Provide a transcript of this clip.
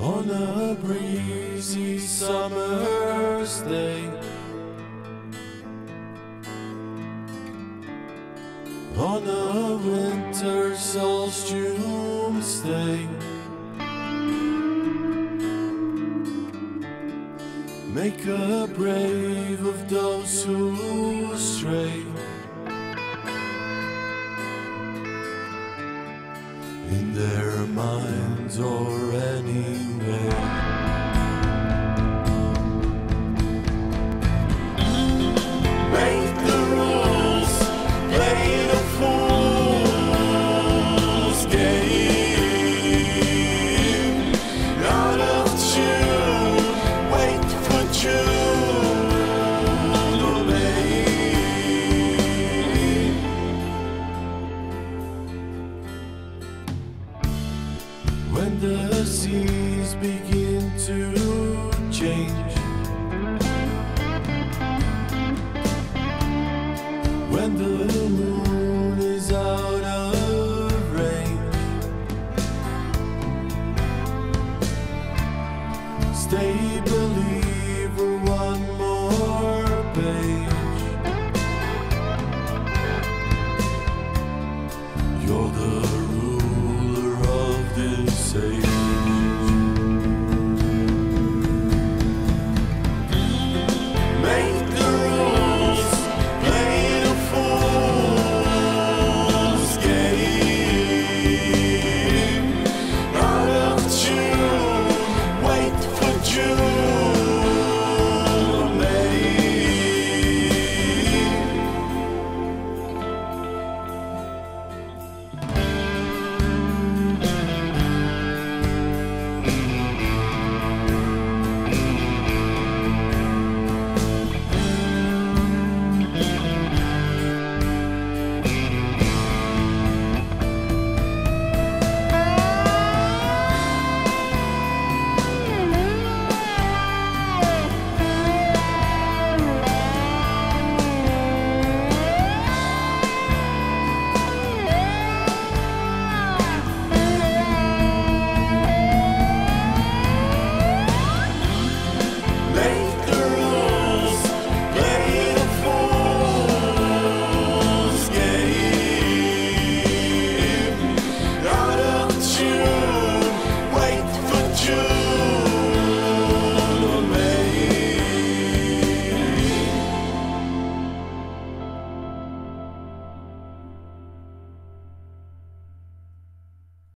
on a breezy summer's day. On a winter solstice day. Make a brave of those In their minds or anyway. the seas begin to change. When the moon is out of range Stay